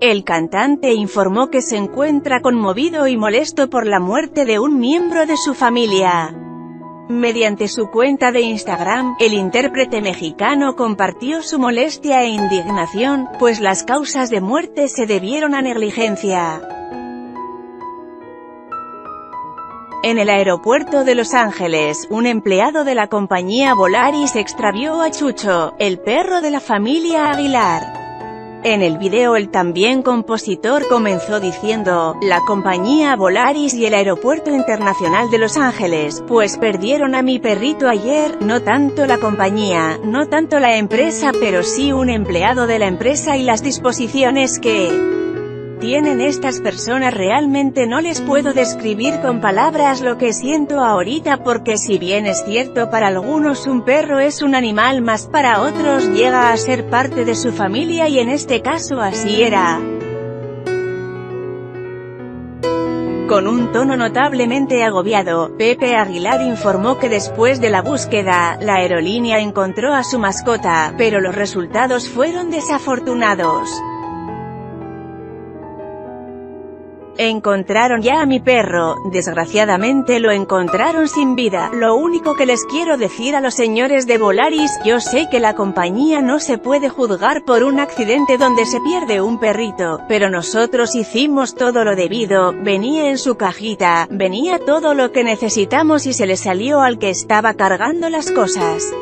El cantante informó que se encuentra conmovido y molesto por la muerte de un miembro de su familia. Mediante su cuenta de Instagram, el intérprete mexicano compartió su molestia e indignación, pues las causas de muerte se debieron a negligencia. En el aeropuerto de Los Ángeles, un empleado de la compañía Volaris extravió a Chucho, el perro de la familia Aguilar. En el video el también compositor comenzó diciendo, la compañía Volaris y el Aeropuerto Internacional de Los Ángeles, pues perdieron a mi perrito ayer, no tanto la compañía, no tanto la empresa pero sí un empleado de la empresa y las disposiciones que tienen estas personas realmente no les puedo describir con palabras lo que siento ahorita porque si bien es cierto para algunos un perro es un animal más para otros llega a ser parte de su familia y en este caso así era. Con un tono notablemente agobiado, Pepe Aguilar informó que después de la búsqueda, la aerolínea encontró a su mascota, pero los resultados fueron desafortunados. Encontraron ya a mi perro, desgraciadamente lo encontraron sin vida. Lo único que les quiero decir a los señores de Volaris, yo sé que la compañía no se puede juzgar por un accidente donde se pierde un perrito, pero nosotros hicimos todo lo debido, venía en su cajita, venía todo lo que necesitamos y se le salió al que estaba cargando las cosas.